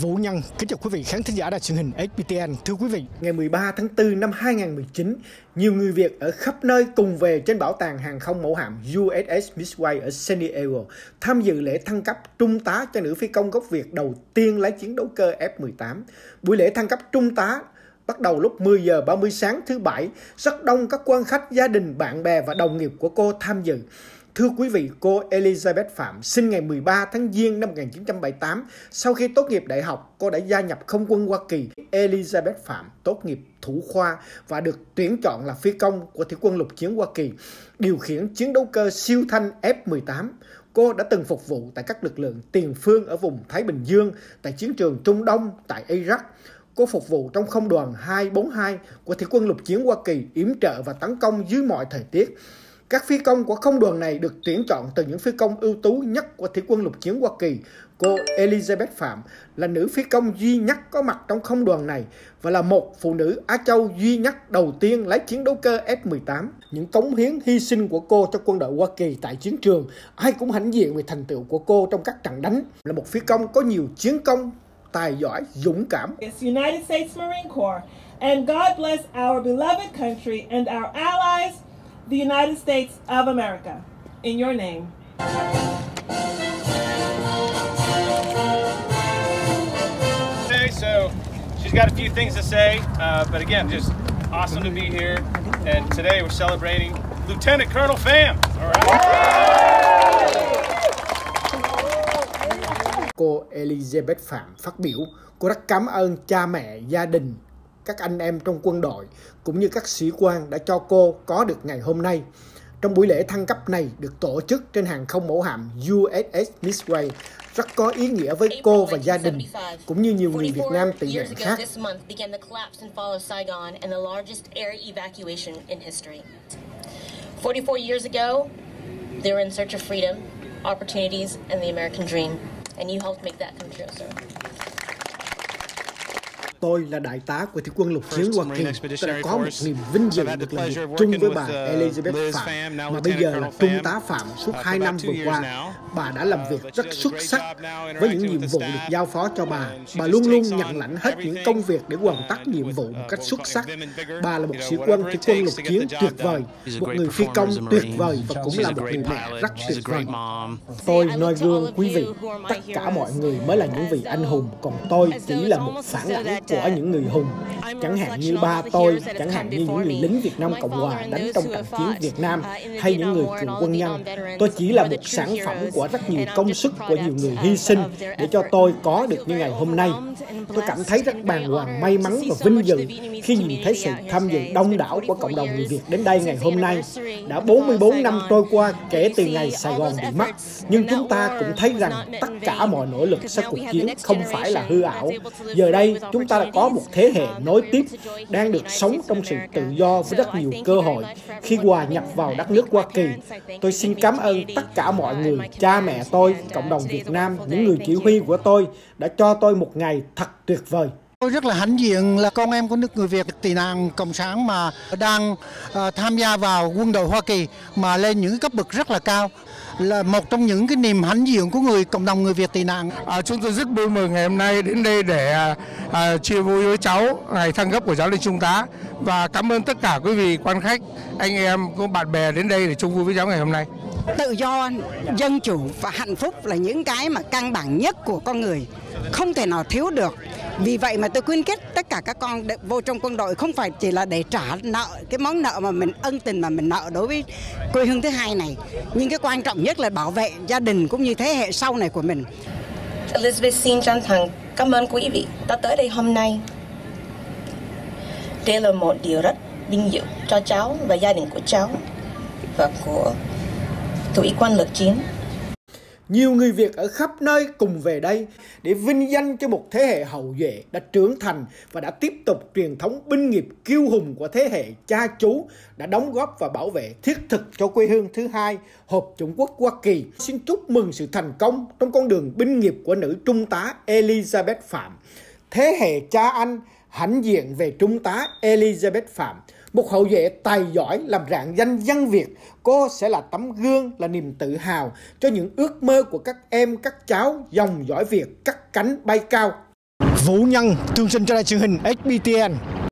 Vũ Nhân kính chào quý vị khán thính giả đài truyền hình SPTN. Thưa quý vị, ngày 13 tháng 4 năm 2019, nhiều người Việt ở khắp nơi cùng về trên bảo tàng hàng không mẫu hạm USS Midway ở San Diego tham dự lễ thăng cấp trung tá cho nữ phi công gốc Việt đầu tiên lái chiến đấu cơ F-18. Buổi lễ thăng cấp trung tá bắt đầu lúc 10 giờ 30 sáng thứ Bảy. Rất đông các quan khách, gia đình, bạn bè và đồng nghiệp của cô tham dự. Thưa quý vị, cô Elizabeth Phạm sinh ngày 13 tháng Giêng năm 1978. Sau khi tốt nghiệp đại học, cô đã gia nhập không quân Hoa Kỳ. Elizabeth Phạm tốt nghiệp thủ khoa và được tuyển chọn là phi công của Thủy quân lục chiến Hoa Kỳ, điều khiển chiến đấu cơ siêu thanh F-18. Cô đã từng phục vụ tại các lực lượng tiền phương ở vùng Thái Bình Dương, tại chiến trường Trung Đông, tại Iraq. Cô phục vụ trong không đoàn 242 của Thủy quân lục chiến Hoa Kỳ yểm trợ và tấn công dưới mọi thời tiết. Các phi công của không đoàn này được tuyển chọn từ những phi công ưu tú nhất của Thủy quân lục chiến Hoa Kỳ. Cô Elizabeth Phạm là nữ phi công duy nhất có mặt trong không đoàn này và là một phụ nữ Á Châu duy nhất đầu tiên lái chiến đấu cơ F-18. Những cống hiến hy sinh của cô cho quân đội Hoa Kỳ tại chiến trường, ai cũng hãnh diện về thành tựu của cô trong các trận đánh. Là một phi công có nhiều chiến công, tài giỏi, dũng cảm. It's United States Marine Corps and God bless our beloved country and our allies the United States of America. In your name. Okay, so she's got a few things to say, uh, but again, just awesome to be here. And today we're celebrating Lieutenant Colonel Pham. All right. Cô Elizabeth Phạm phát biểu, cô rất cảm ơn cha mẹ, gia đình, các anh em trong quân đội cũng như các sĩ quan đã cho cô có được ngày hôm nay. Trong buổi lễ thăng cấp này được tổ chức trên hàng không mẫu hạm USS Midway rất có ý nghĩa với cô và gia đình cũng như nhiều người Việt Nam tị nạn khác. 44 years ago, they were in search of freedom, opportunities, and the American dream. And you helped make that come true, sir. Tôi là đại tá của Thủy quân lục chiến Hoa Kỳ. Tôi đã có một niềm vinh dự được làm việc chung với bà Elizabeth Phạm, mà bây giờ là Trung tá Phạm suốt 2 năm vừa qua. Bà đã làm việc rất xuất sắc với những nhiệm vụ được giao phó cho bà. Bà luôn luôn nhận lãnh hết những công việc để hoàn tất nhiệm vụ một cách xuất sắc. Bà là một sĩ quân Thủy quân lục chiến tuyệt vời, một người phi công tuyệt vời và cũng là một người mẹ rất tuyệt vời. Tôi noi gương quý vị, tất cả mọi người mới là những vị anh hùng, còn tôi chỉ là một phản ảnh của những người hùng chẳng hạn như ba tôi chẳng hạn như những người lính Việt Nam Cộng Hòa đánh trong trận chiến Việt Nam hay những người cựu quân nhân tôi chỉ là một sản phẩm của rất nhiều công sức của nhiều người hy sinh để cho tôi có được như ngày hôm nay. Tôi cảm thấy rất bàng hoàng may mắn và vinh dự khi nhìn thấy sự tham dự đông đảo của cộng đồng người Việt đến đây ngày hôm nay. Đã 44 năm trôi qua kể từ ngày Sài Gòn bị mất nhưng chúng ta cũng thấy rằng tất cả mọi nỗ lực sau cuộc chiến không phải là hư ảo. Giờ đây chúng ta đã có một thế hệ nối tiếp đang được sống trong sự tự do với rất nhiều cơ hội. Khi hòa nhập vào đất nước Hoa Kỳ. Tôi xin cảm ơn tất cả mọi người, cha mẹ tôi, cộng đồng Việt Nam, những người chỉ huy của tôi đã cho tôi một ngày thật tuyệt vời. Tôi rất là hãnh diện là con em của nước người Việt tị nạn cộng sản mà đang uh, tham gia vào quân đội Hoa Kỳ mà lên những cấp bậc rất là cao là một trong những cái niềm hãnh diện của người cộng đồng người Việt tị nạn. À, chúng tôi rất vui mừng ngày hôm nay đến đây để à, à, chia vui với cháu ngày thăng cấp của cháu lên trung tá và cảm ơn tất cả quý vị quan khách, anh em, có bạn bè đến đây để chung vui với cháu ngày hôm nay. Tự do, dân chủ và hạnh phúc là những cái mà căn bản nhất của con người, không thể nào thiếu được. Vì vậy mà tôi khuyến khích tất cả các con vô trong quân đội không phải chỉ là để trả nợ cái món nợ mà mình ân tình mà mình nợ đối với quê hương thứ hai này, nhưng cái quan trọng nhất là bảo vệ gia đình cũng như thế hệ sau này của mình. Elizabeth xin chân thành cảm ơn quý vị đã tới đây hôm nay. Đây là một điều rất vinh dự cho cháu và gia đình của cháu và của thủy quân lực chiến nhiều người Việt ở khắp nơi cùng về đây để vinh danh cho một thế hệ hậu duệ đã trưởng thành và đã tiếp tục truyền thống binh nghiệp kiêu hùng của thế hệ cha chú đã đóng góp và bảo vệ thiết thực cho quê hương thứ hai, Hợp Trung Quốc Hoa Kỳ. Xin chúc mừng sự thành công trong con đường binh nghiệp của nữ trung tá Elizabeth Phạm. Thế hệ cha anh hãnh diện về trung tá Elizabeth Phạm một hậu vệ tài giỏi làm rạng danh dân Việt, cô sẽ là tấm gương, là niềm tự hào cho những ước mơ của các em, các cháu dòng giỏi Việt cắt cánh bay cao. Vũ Nhân, thường sinh cho đài truyền hình HBTN.